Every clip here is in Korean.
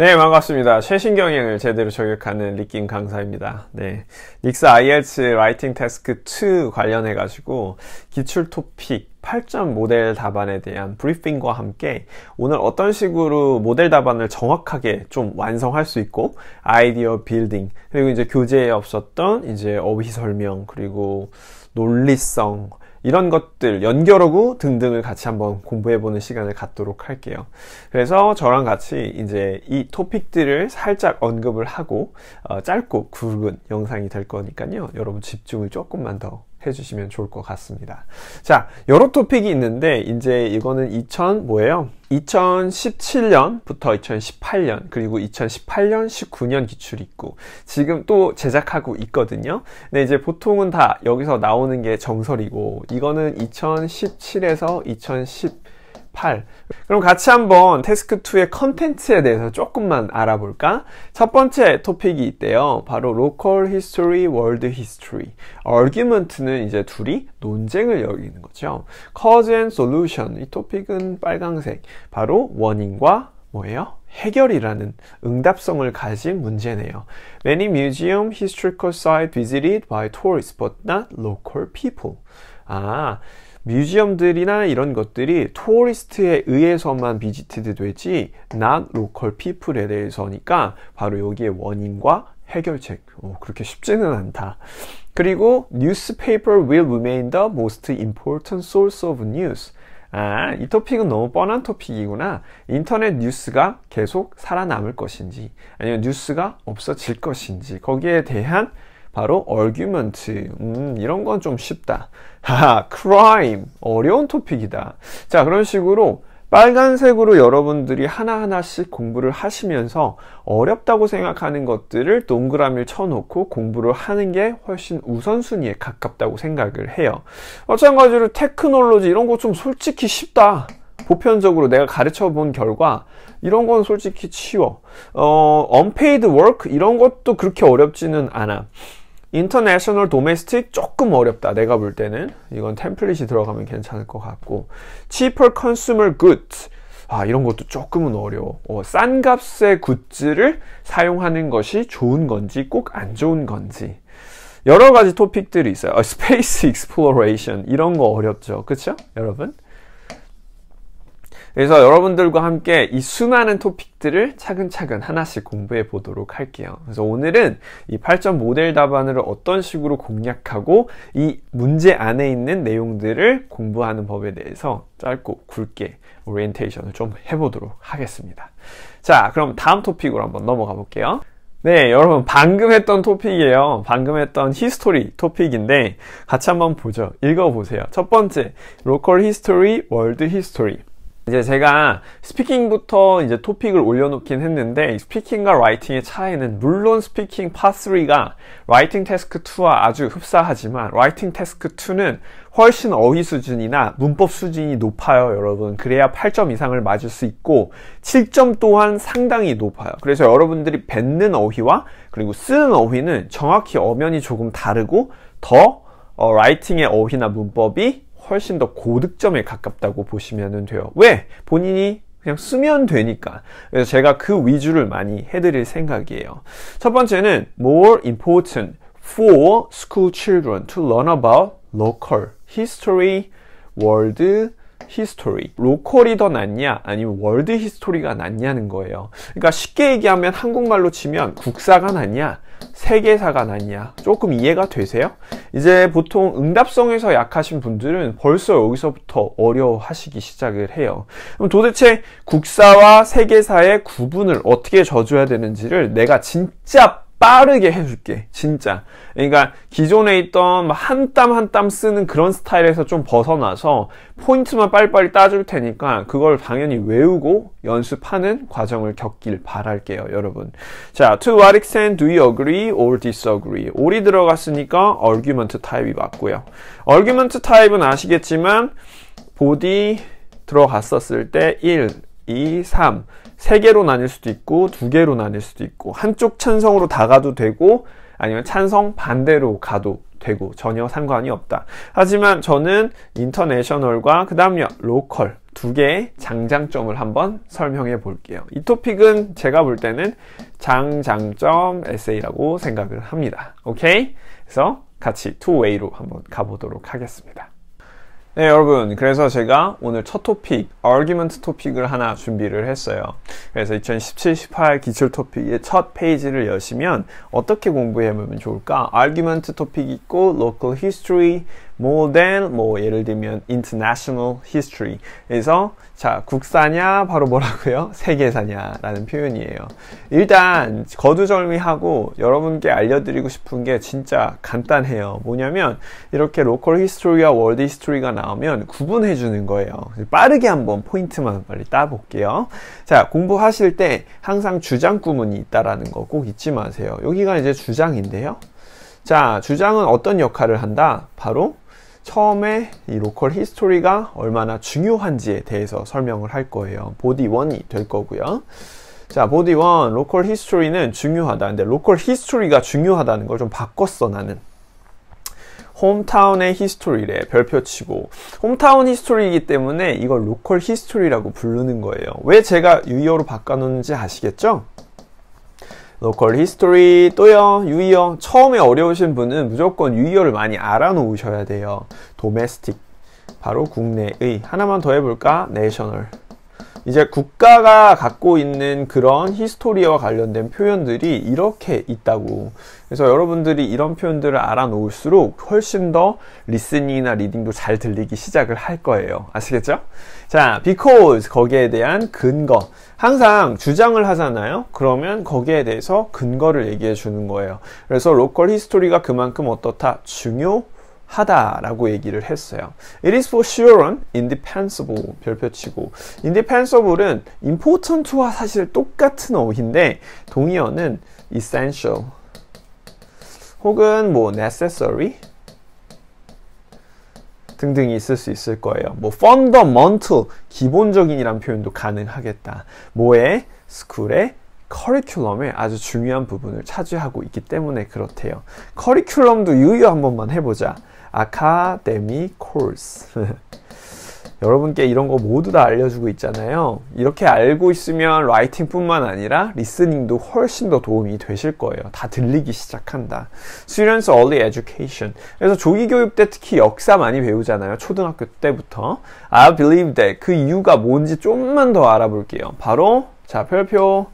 네, 반갑습니다. 최신 경향을 제대로 저격하는 리낀 강사입니다. 네. 릭스 IELTS writing task 2 관련해 가지고 기출 토픽 8점 모델 답안에 대한 브리핑과 함께 오늘 어떤 식으로 모델 답안을 정확하게 좀 완성할 수 있고 idea building 그리고 이제 교재에 없었던 이제 어휘 설명 그리고 논리성 이런 것들, 연결어구 등등을 같이 한번 공부해보는 시간을 갖도록 할게요. 그래서 저랑 같이 이제 이 토픽들을 살짝 언급을 하고 어, 짧고 굵은 영상이 될 거니까요. 여러분 집중을 조금만 더 해주시면 좋을 것 같습니다. 자, 여러 토픽이 있는데 이제 이거는 2000 뭐예요? 2017년부터 2018년 그리고 2018년 19년 기출이 있고 지금 또 제작하고 있거든요. 근데 이제 보통은 다 여기서 나오는 게 정설이고 이거는 2017에서 2010 8. 그럼 같이 한번 태스크2의 컨텐츠에 대해서 조금만 알아볼까? 첫 번째 토픽이 있대요. 바로 Local History, World History. Argument는 이제 둘이 논쟁을 열리는 거죠. Cause and Solution. 이 토픽은 빨강색. 바로 원인과 뭐예요? 해결이라는 응답성을 가진 문제네요. Many museum historical sites visited by tourists but not local people. 아, museum들이나 이런 것들이 tourist에 의해서만 visited 되지 not local people에 대해서니까 바로 여기에 원인과 해결책. 오, 그렇게 쉽지는 않다. 그리고 newspaper will remain the most important source of news. 아, 이 토픽은 너무 뻔한 토픽이구나. 인터넷 뉴스가 계속 살아남을 것인지, 아니면 뉴스가 없어질 것인지, 거기에 대한 바로 argument. 음, 이런 건 좀 쉽다. 하하, crime. 어려운 토픽이다. 자, 그런 식으로 빨간색으로 여러분들이 하나하나씩 공부를 하시면서 어렵다고 생각하는 것들을 동그라미를 쳐놓고 공부를 하는 게 훨씬 우선순위에 가깝다고 생각을 해요. 마찬가지로 테크놀로지 이런 거 좀 솔직히 쉽다. 보편적으로 내가 가르쳐 본 결과 이런 건 솔직히 치워. 어, unpaid work 이런 것도 그렇게 어렵지는 않아. international domestic 조금 어렵다. 내가 볼 때는 이건 template이 들어가면 괜찮을 것 같고. Cheaper consumer goods. 아 이런 것도 조금은 어려워. 어, 싼 값의 goods를 사용하는 것이 좋은 건지 꼭 안 좋은 건지. 여러 가지 토픽들이 있어요. 어, exploration 이런 거 어렵죠. 그쵸 여러분 그래서 여러분들과 함께 이 수많은 토픽들을 차근차근 하나씩 공부해 보도록 할게요. 그래서 오늘은 이 8점 모델 답안을 어떤 식으로 공략하고 이 문제 안에 있는 내용들을 공부하는 법에 대해서 짧고 굵게 오리엔테이션을 좀 해보도록 하겠습니다. 자, 그럼 다음 토픽으로 한번 넘어가 볼게요. 네, 여러분 방금 했던 토픽이에요. 방금 했던 history 토픽인데 같이 한번 보죠. 읽어보세요. 첫 번째, local history, world history. 이제 제가 speaking부터 이제 토픽을 올려놓긴 했는데 speaking과 writing의 차이는 물론 speaking part 3가 writing task 2와 아주 흡사하지만 writing task 2는 훨씬 어휘 수준이나 문법 수준이 높아요 여러분. 그래야 8점 이상을 맞을 수 있고 7점 또한 상당히 높아요. 그래서 여러분들이 뱉는 어휘와 그리고 쓰는 어휘는 정확히 엄연히 조금 다르고 더 어, writing의 어휘나 문법이 훨씬 더 고득점에 가깝다고 보시면 돼요. 왜? 본인이 그냥 쓰면 되니까. 그래서 제가 그 위주를 많이 해드릴 생각이에요. 첫 번째는 more important for school children to learn about local history, world history. local이 더 낫냐 아니면 world history가 낫냐는 거예요. 그러니까 쉽게 얘기하면 한국말로 치면 국사가 낫냐 세계사가 낫냐 조금 이해가 되세요? 이제 보통 응답성에서 약하신 분들은 벌써 여기서부터 어려워하시기 시작을 해요. 그럼 도대체 국사와 세계사의 구분을 어떻게 져줘야 되는지를 내가 진짜 빠르게 해줄게 진짜. 그러니까 기존에 있던 한 땀 한 땀 쓰는 그런 스타일에서 좀 벗어나서 포인트만 빨리빨리 따줄 테니까 그걸 당연히 외우고 연습하는 과정을 겪길 바랄게요 여러분. 자 to what extent do you agree or disagree? or이 들어갔으니까 argument 타입이 맞고요. argument 타입은 아시겠지만 body 들어갔었을 때 1, 2, 3 3개로 나뉠 수도 있고 2개로 나뉠 수도 있고 한쪽 찬성으로 다 가도 되고 아니면 찬성 반대로 가도 되고 전혀 상관이 없다. 하지만 저는 international과 그 다음요 local 두 개의 장장점을 한번 설명해 볼게요. 이 토픽은 제가 볼 때는 장장점 에세이라고 생각을 합니다. 오케이? 그래서 같이 투웨이로 한번 가보도록 하겠습니다. 네, 여러분. 그래서 제가 오늘 첫 토픽, argument 토픽을 하나 준비를 했어요. 그래서 2017, 18 기출 토픽의 첫 페이지를 여시면 어떻게 공부해보면 좋을까? argument 토픽 있고, local history, more than, 뭐, 예를 들면 international history. 그래서 자, 국사냐? 바로 뭐라고요? 세계사냐? 라는 표현이에요. 일단, 거두절미하고 여러분께 알려드리고 싶은 게 진짜 간단해요. 뭐냐면, 이렇게 local history와 world history가 나오면 구분해 주는 거예요. 빠르게 한번 포인트만 빨리 따볼게요. 자, 공부하실 때 항상 주장 구문이 있다라는 거 꼭 잊지 마세요. 여기가 이제 주장인데요. 자, 주장은 어떤 역할을 한다? 바로 처음에 이 local history가 얼마나 중요한지에 대해서 설명을 할 거예요. body 1이 될 거고요. 자, body 1, local history는 중요하다. 근데 local history가 중요하다는 걸 좀 바꿨어, 나는. hometown의 history래 별표 치고 hometown history이기 때문에 이걸 local history라고 부르는 거예요 왜 제가 유의어로 바꿔놓는지 아시겠죠? local history 또요 유의어. 처음에 어려우신 분은 무조건 유의어를 많이 알아놓으셔야 돼요. domestic 바로 국내의. 하나만 더 해볼까? national 이제 국가가 갖고 있는 그런 history와 관련된 표현들이 이렇게 있다고. 그래서 여러분들이 이런 표현들을 알아놓을수록 훨씬 더 listening이나 reading도 잘 들리기 시작을 할 거예요. 아시겠죠? 자, because 거기에 대한 근거. 항상 주장을 하잖아요. 그러면 거기에 대해서 근거를 얘기해 주는 거예요. 그래서 local history가 그만큼 어떻다? 중요 하다라고 얘기를 했어요. It is for sure indispensable 별표치고 indispensable은 important와 사실 똑같은 어휘인데 동의어는 essential 혹은 뭐 necessary 등등이 있을 수 있을 거예요. 뭐 fundamental 기본적인이란 표현도 가능하겠다. 뭐에 스쿨의 커리큘럼의 아주 중요한 부분을 차지하고 있기 때문에 그렇대요. 커리큘럼도 유의어 한 번만 해보자. 아카데미 코스 여러분께 이런 거 모두 다 알려주고 있잖아요. 이렇게 알고 있으면 라이팅뿐만 아니라 리스닝도 훨씬 더 도움이 되실 거예요. 다 들리기 시작한다. Students Early Education. 그래서 조기 교육 때 특히 역사 많이 배우잖아요. 초등학교 때부터. I believe that 그 이유가 뭔지 좀만 더 알아볼게요. 바로 자 별표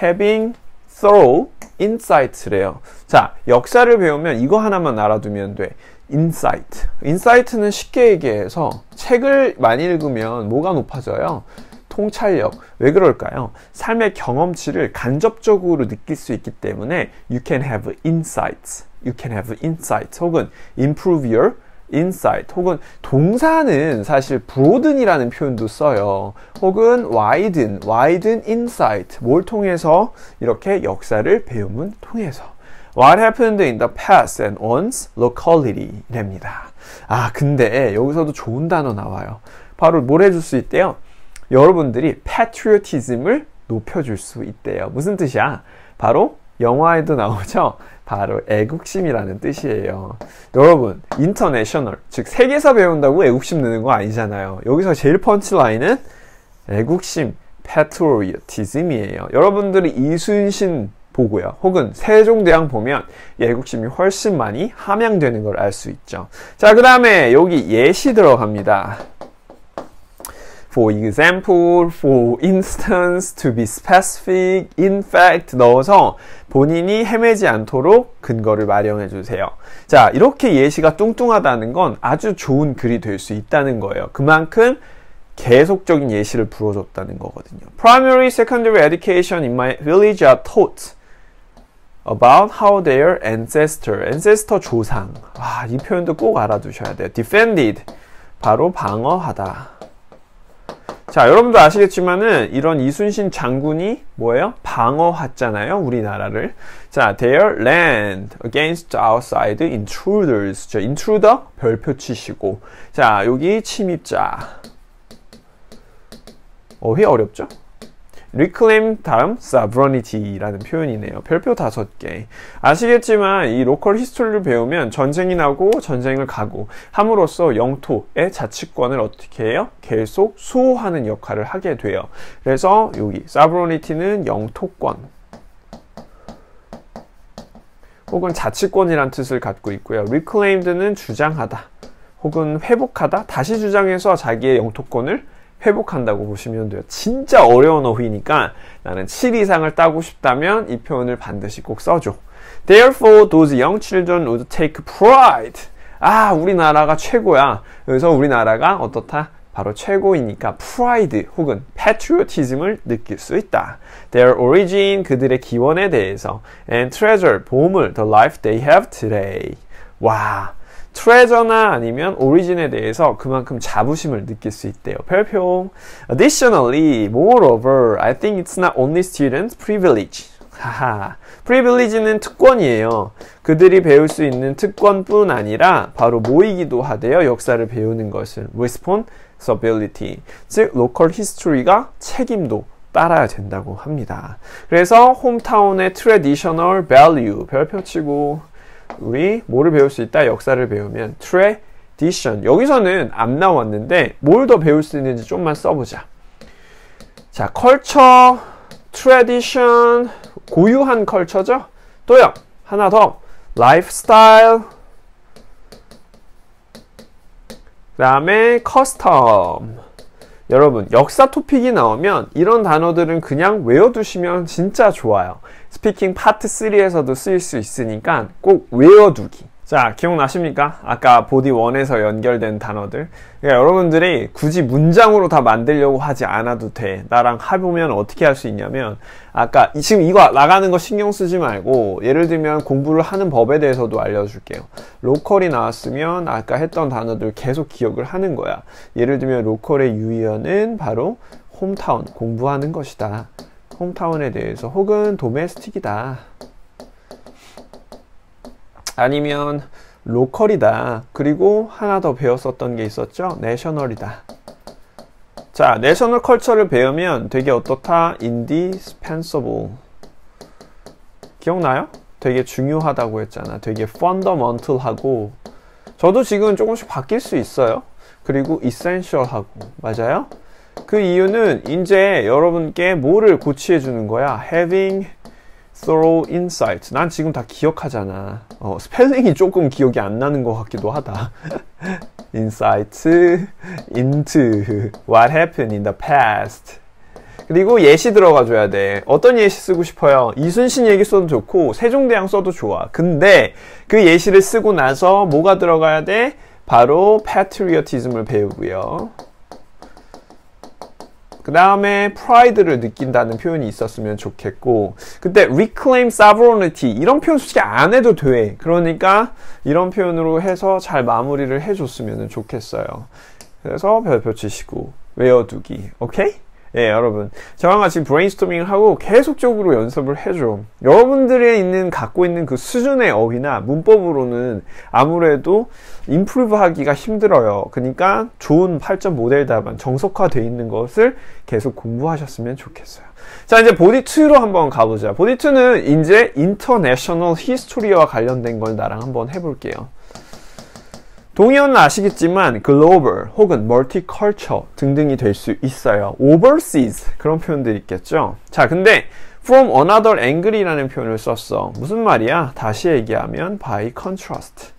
having thorough insight래요. 자 역사를 배우면 이거 하나만 알아두면 돼. insight. insight는 쉽게 얘기해서 책을 많이 읽으면 뭐가 높아져요? 통찰력. 왜 그럴까요? 삶의 경험치를 간접적으로 느낄 수 있기 때문에 you can have insights. you can have insights. 혹은 improve your insight. 혹은 동사는 사실 broaden이라는 표현도 써요. 혹은 widen, widen insight. 뭘 통해서? 이렇게 역사를 배움을 통해서. What happened in the past and one's locality 랍니다. 아, 근데 여기서도 좋은 단어 나와요. 바로 뭘 해줄 수 있대요? 여러분들이 patriotism을 높여줄 수 있대요. 무슨 뜻이야? 바로 영화에도 나오죠? 바로 애국심이라는 뜻이에요. 여러분, 인터내셔널, 즉 세계사 배운다고 애국심 느는 거 아니잖아요. 여기서 제일 펀치라인은 애국심, patriotism이에요. 여러분들이 이순신 보고요. 혹은 세종대왕 보면 예국심이 훨씬 많이 함양되는 걸 알 수 있죠. 자, 그 다음에 여기 예시 들어갑니다. For example, for instance, to be specific, in fact 넣어서 본인이 헤매지 않도록 근거를 마련해 주세요. 자, 이렇게 예시가 뚱뚱하다는 건 아주 좋은 글이 될 수 있다는 거예요. 그만큼 계속적인 예시를 불어줬다는 거거든요. Primary, secondary education in my village are taught about how their ancestor, ancestor 조상. 아, 이 표현도 꼭 알아두셔야 돼요. defended. 바로 방어하다. 자, 여러분도 아시겠지만은 이런 이순신 장군이 뭐예요? 방어했잖아요, 우리나라를. 자, their land against outside intruders. 저 intruder 별표 치시고. 자, 여기 침입자. 어휘 어렵죠? Reclaim 다음 sovereignty라는 표현이네요. 별표 다섯 개. 아시겠지만 이 local history를 배우면 전쟁이 나고 전쟁을 가고 함으로써 영토의 자치권을 어떻게 해요? 계속 수호하는 역할을 하게 돼요. 그래서 여기 sovereignty는 영토권 혹은 자치권이란 뜻을 갖고 있고요. reclaimed는 주장하다 혹은 회복하다 다시 주장해서 자기의 영토권을 회복한다고 보시면 돼요. 진짜 어려운 어휘니까 나는 7 이상을 따고 싶다면 이 표현을 반드시 꼭 써줘. Therefore, those young children would take pride. 아, 우리나라가 최고야. 그래서 우리나라가 어떻다? 바로 최고이니까 pride 혹은 patriotism을 느낄 수 있다. Their origin, 그들의 기원에 대해서 and treasure, 보물, the life they have today. 와, 트레저나 아니면 오리진에 대해서 그만큼 자부심을 느낄 수 있대요. 별표. Additionally, moreover, I think it's not only students' privilege. 하하. privilege는 특권이에요. 그들이 배울 수 있는 특권뿐 아니라 바로 모이기도 하대요. 역사를 배우는 것을. responsibility. 즉, local history가 책임도 따라야 된다고 합니다. 그래서 홈타운의 traditional value 별표 치고 우리 뭐를 배울 수 있다? 역사를 배우면 tradition. 여기서는 안 나왔는데 뭘 더 배울 수 있는지 좀만 써보자. 자, culture, tradition, 고유한 컬처죠? 또요. 하나 더. lifestyle. 그 다음에 custom. 여러분, 역사 토픽이 나오면 이런 단어들은 그냥 외워두시면 진짜 좋아요. speaking 파트 3에서도 쓰일 수 있으니까 꼭 외워두기. 자, 기억나십니까? 아까 body 1에서 연결된 단어들. 그러니까 여러분들이 굳이 문장으로 다 만들려고 하지 않아도 돼. 나랑 해보면 어떻게 할 수 있냐면, 아까 지금 이거 나가는 거 신경 쓰지 말고, 예를 들면 공부를 하는 법에 대해서도 알려줄게요. local이 나왔으면 아까 했던 단어들 계속 기억을 하는 거야. 예를 들면 local의 유의어는 바로 hometown, 공부하는 것이다. hometown에 대해서 혹은 domestic이다. 아니면 local이다. 그리고 하나 더 배웠었던 게 있었죠. national이다. 자, national culture를 배우면 되게 어떻다? indispensable. 기억나요? 되게 중요하다고 했잖아. 되게 fundamental하고 저도 지금 조금씩 바뀔 수 있어요. 그리고 essential하고 맞아요? 그 이유는 이제 여러분께 뭐를 고치해 주는 거야? having thorough insight. 난 지금 다 기억하잖아. 어, 스펠링이 조금 기억이 안 나는 것 같기도 하다. insight into what happened in the past. 그리고 예시 들어가 줘야 돼. 어떤 예시 쓰고 싶어요? 이순신 얘기 써도 좋고 세종대왕 써도 좋아. 근데 그 예시를 쓰고 나서 뭐가 들어가야 돼? 바로 patriotism을 배우고요. 그 다음에 pride를 느낀다는 표현이 있었으면 좋겠고 그때 reclaim sovereignty 이런 표현 솔직히 안 해도 돼. 그러니까 이런 표현으로 해서 잘 마무리를 해줬으면 좋겠어요. 그래서 별 표 치시고 외워두기. 오케이? 예, 여러분. 저랑 같이 브레인스토밍을 하고 계속적으로 연습을 해줘. 여러분들이 있는, 갖고 있는 그 수준의 어휘나 문법으로는 아무래도 improve 하기가 힘들어요. 그러니까 좋은 8점 모델 답안, 정석화되어 있는 것을 계속 공부하셨으면 좋겠어요. 자, 이제 body 2로 한번 가보자. body 2는 이제 international history와 관련된 걸 나랑 한번 해볼게요. 동의어는 아시겠지만 글로벌 혹은 멀티컬처 등등이 될 수 있어요. overseas 그런 표현들이 있겠죠. 자, 근데 from another angle이라는 표현을 썼어. 무슨 말이야? 다시 얘기하면 by contrast.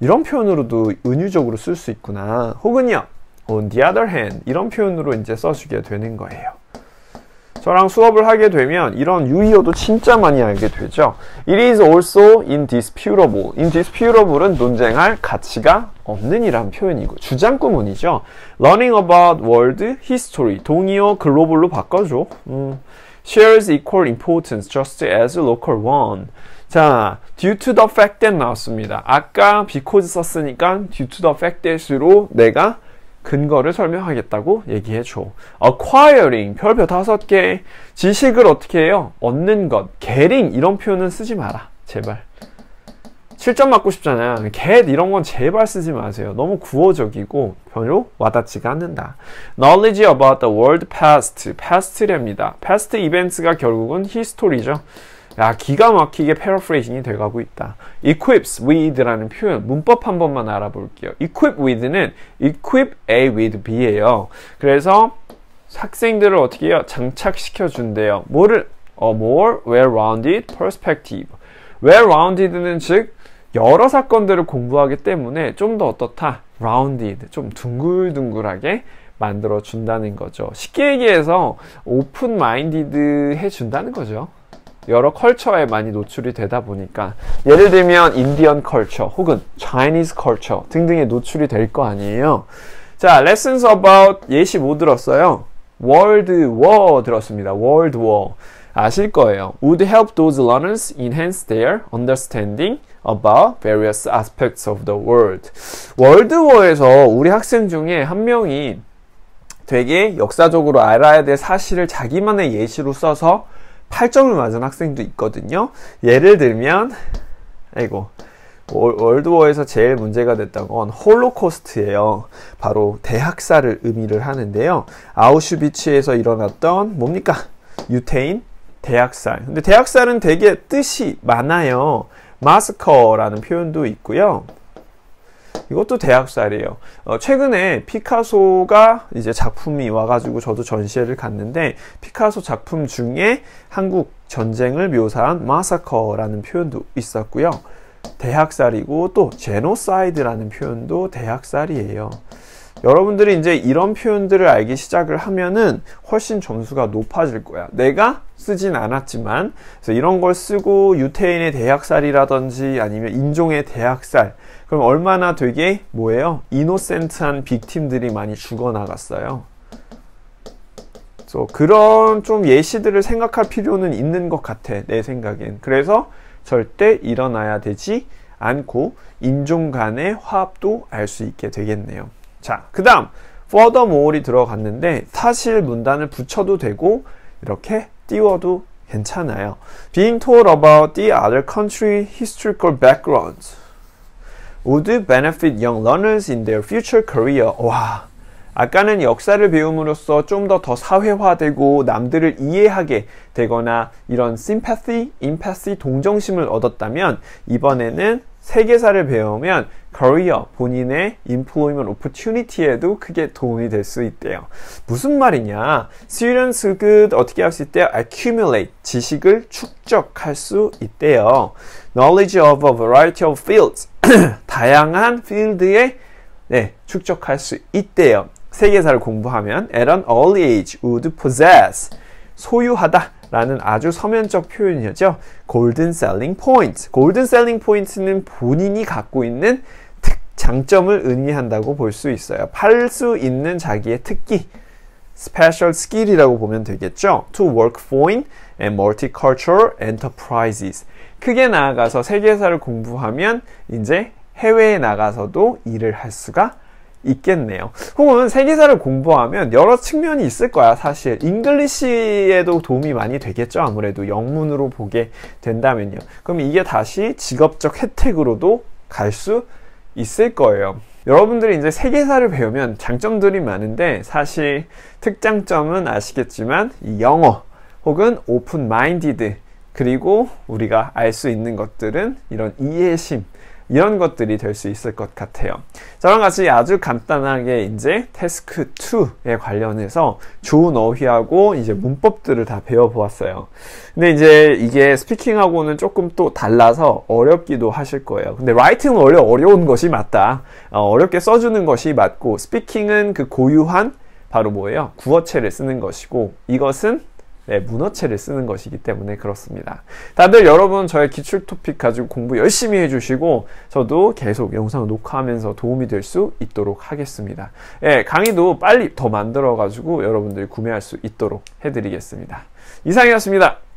이런 표현으로도 은유적으로 쓸 수 있구나. 혹은요, on the other hand 이런 표현으로 이제 써주게 되는 거예요. 저랑 수업을 하게 되면 이런 유의어도 진짜 많이 알게 되죠. It is also indisputable. indisputable은 논쟁할 가치가 없는 이란 표현이고 주장구문이죠. Learning about world history. 동의어 글로벌로 바꿔줘. 음. shares equal importance just as local one. 자, due to the fact that 나왔습니다. 아까 because 썼으니까 due to the fact that으로 내가 근거를 설명하겠다고 얘기해 줘. acquiring 별표 다섯 개 지식을 어떻게 해요? 얻는 것, getting 이런 표현은 쓰지 마라. 제발. 7점 맞고 싶잖아요. get 이런 건 제발 쓰지 마세요. 너무 구어적이고 별로 와닿지가 않는다. Knowledge about the world past. past랍니다. past events가 결국은 history죠. 야, 기가 막히게 패러프레이징이 돼가고 있다. equips with라는 표현, 문법 한 번만 알아볼게요. equip with는 equip A with B예요. 그래서 학생들을 어떻게 해요? 장착시켜 준대요. 뭐를? A more well-rounded perspective. well-rounded는 즉 여러 사건들을 공부하기 때문에 좀 더 어떻다? rounded, 좀 둥글둥글하게 만들어 준다는 거죠. 쉽게 얘기해서 open-minded 해 준다는 거죠. 여러 culture에 많이 노출이 되다 보니까 예를 들면 Indian culture 혹은 Chinese culture 등등에 노출이 될 거 아니에요. 자, lessons about 예시 뭐 들었어요? world war 들었습니다. World war. 아실 거예요. would help those learners enhance their understanding about various aspects of the world. World war에서 우리 학생 중에 한 명이 되게 역사적으로 알아야 될 사실을 자기만의 예시로 써서 8점을 맞은 학생도 있거든요. 예를 들면, 아이고, 월드워에서 제일 문제가 됐던 건 홀로코스트예요. 바로 대학살을 의미를 하는데요. 아우슈비츠에서 일어났던 뭡니까? 유태인 대학살. 근데 대학살은 되게 뜻이 많아요. 마스커라는 표현도 있고요. 이것도 대학살이에요. 어, 최근에 피카소가 이제 작품이 와가지고 저도 전시회를 갔는데 피카소 작품 중에 한국 전쟁을 묘사한 마사커라는 표현도 있었고요. 대학살이고 또 제노사이드라는 표현도 대학살이에요. 여러분들이 이제 이런 표현들을 알기 시작을 하면은 훨씬 점수가 높아질 거야. 내가 쓰진 않았지만 그래서 이런 걸 쓰고 유태인의 대학살이라든지 아니면 인종의 대학살 그럼 얼마나 되게 뭐예요? 이노센트한 빅팀들이 많이 죽어나갔어요. 그래서 그런 좀 예시들을 생각할 필요는 있는 것 같아 내 생각엔. 그래서 절대 일어나야 되지 않고 인종 간의 화합도 알 수 있게 되겠네요. 자, 그 다음 furthermore이 들어갔는데 사실 문단을 붙여도 되고 이렇게 띄워도 괜찮아요. Being told about the other country historical backgrounds would benefit young learners in their future career. 와, 아까는 역사를 배움으로써 좀 더 더 사회화되고 남들을 이해하게 되거나 이런 sympathy, empathy, 동정심을 얻었다면 이번에는 세계사를 배우면 career, 본인의 employment opportunity에도 크게 도움이 될 수 있대요. 무슨 말이냐? could 어떻게 할 수 있대요? accumulate, 지식을 축적할 수 있대요. knowledge of a variety of fields, 다양한 필드에 네, 축적할 수 있대요. 세계사를 공부하면 at an early age would possess, 소유하다 라는 아주 서면적 표현이죠. 골든 셀링 포인트. 골든 셀링 포인트는 본인이 갖고 있는 특 장점을 의미한다고 볼 수 있어요. 팔 수 있는 자기의 특기. special skill이라고 보면 되겠죠. To work foreign and multicultural enterprises. 크게 나아가서 세계사를 공부하면 이제 해외에 나가서도 일을 할 수가 있겠네요. 혹은 세계사를 공부하면 여러 측면이 있을 거야, 사실. English에도 도움이 많이 되겠죠, 아무래도. 영문으로 보게 된다면요. 그럼 이게 다시 직업적 혜택으로도 갈 수 있을 거예요. 여러분들이 이제 세계사를 배우면 장점들이 많은데 사실 특장점은 아시겠지만 영어 혹은 open-minded 그리고 우리가 알 수 있는 것들은 이런 이해심 이런 것들이 될 수 있을 것 같아요. 저랑 같이 아주 간단하게 이제 태스크 2에 관련해서 좋은 어휘하고 이제 문법들을 다 배워보았어요. 근데 이제 이게 스피킹하고는 조금 또 달라서 어렵기도 하실 거예요. 근데 라이팅은 원래 어려운 것이 맞다. 어, 렵게 써주는 것이 맞고 스피킹은 그 고유한 바로 뭐예요? 구어체를 쓰는 것이고 이것은 네, 문어체를 쓰는 것이기 때문에 그렇습니다. 다들 여러분 저의 기출 토픽 가지고 공부 열심히 해주시고 저도 계속 영상 녹화하면서 도움이 될 수 있도록 하겠습니다. 예, 강의도 빨리 더 만들어 가지고 여러분들이 구매할 수 있도록 해드리겠습니다. 이상이었습니다.